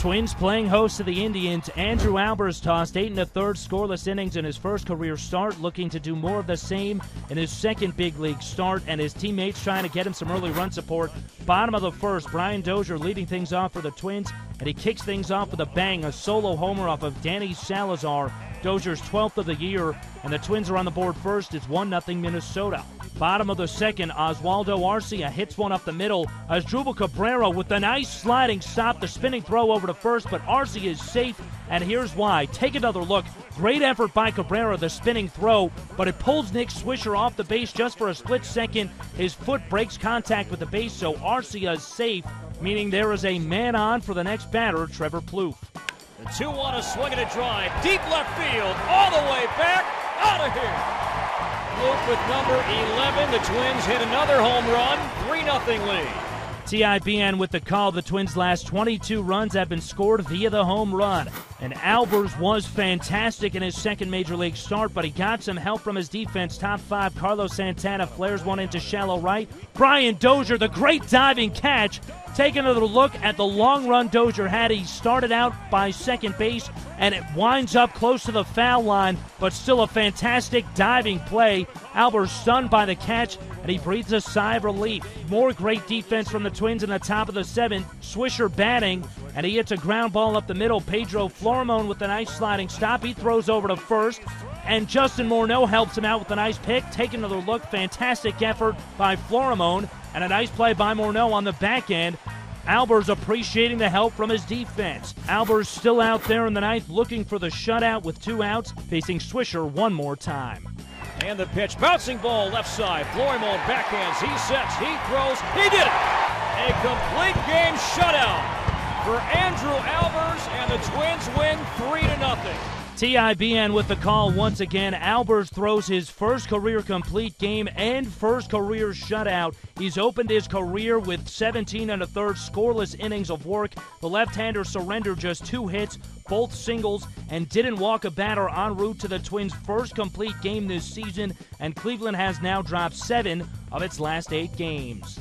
Twins playing host to the Indians. Andrew Albers tossed eight and a third scoreless innings in his first career start, looking to do more of the same in his second big league start, and his teammates trying to get him some early run support. Bottom of the first, Brian Dozier leading things off for the Twins, and he kicks things off with a bang, a solo homer off of Danny Salazar. Dozier's 12th of the year, and the Twins are on the board first. It's 1 0 Minnesota. Bottom of the second, Oswaldo Arcia hits one up the middle. as Asdrubal Cabrera with a nice sliding stop, the spinning throw over to first, but Arcia is safe, and here's why. Take another look. Great effort by Cabrera, the spinning throw, but it pulls Nick Swisher off the base just for a split second. His foot breaks contact with the base, so Arcia is safe, meaning there is a man on for the next batter, Trevor Plouffe. The 2 1 a swing and a drive, deep left field, all the way back, out of here. Luke with number 11. The Twins hit another home run, 3 0 lead. TIBN with the call. The Twins' last 22 runs have been scored via the home run. And Albers was fantastic in his second major league start, but he got some help from his defense. Top five, Carlos Santana flares one into shallow right. Brian Dozier, the great diving catch. Take another look at the long run Dozier had. He started out by second base and it winds up close to the foul line, but still a fantastic diving play. Albers stunned by the catch and he breathes a sigh of relief. More great defense from the Twins in the top of the seventh. Swisher batting and he hits a ground ball up the middle. Pedro Florimon with a nice sliding stop. He throws over to first, and Justin Morneau helps him out with a nice pick. Take another look. Fantastic effort by Florimon, and a nice play by Morneau on the back end. Albers appreciating the help from his defense. Albers still out there in the ninth looking for the shutout with two outs, facing Swisher one more time. And the pitch, bouncing ball left side. Florimon backhands, he sets, he throws, he did it! For Andrew Albers, and the Twins win 3 to nothing. TIBN with the call once again. Albers throws his first career complete game and first career shutout. He's opened his career with 17 and a third scoreless innings of work. The left-hander surrendered just two hits, both singles, and didn't walk a batter en route to the Twins' first complete game this season. And Cleveland has now dropped seven of its last eight games.